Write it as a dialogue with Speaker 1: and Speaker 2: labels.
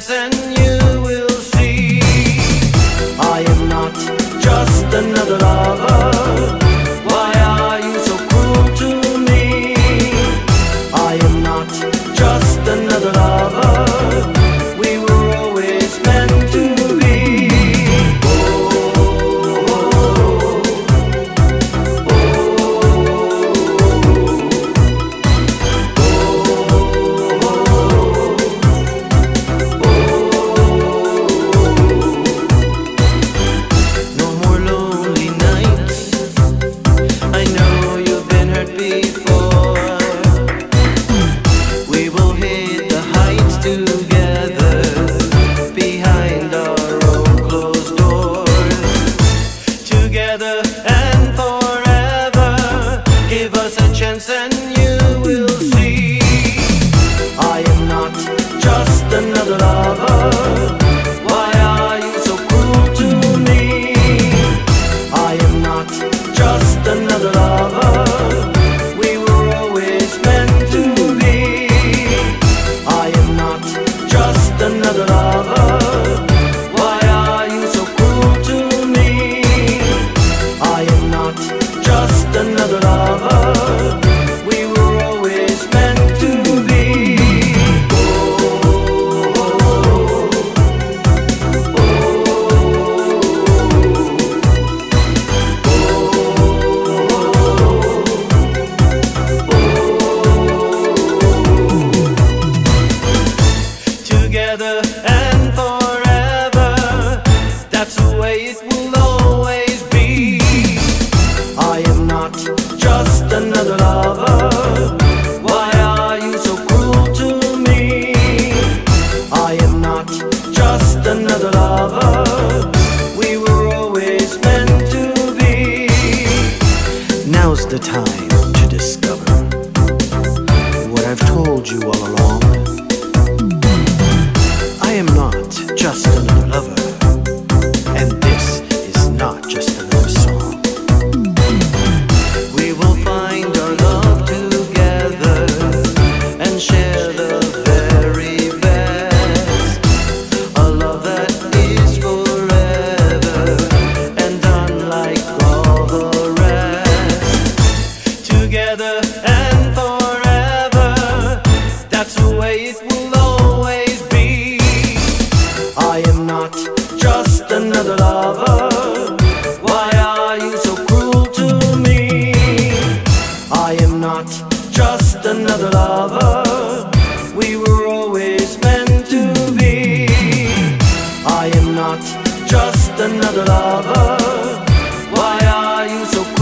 Speaker 1: glance and you will see. I am not just another just another lover. together and forever. That's the way it will always be. I am not just another lover. Why are you so cruel to me? I am not just another lover. We were always meant to be. Now's the time to discover what I've told you all along just another lover, another lover. Why are you so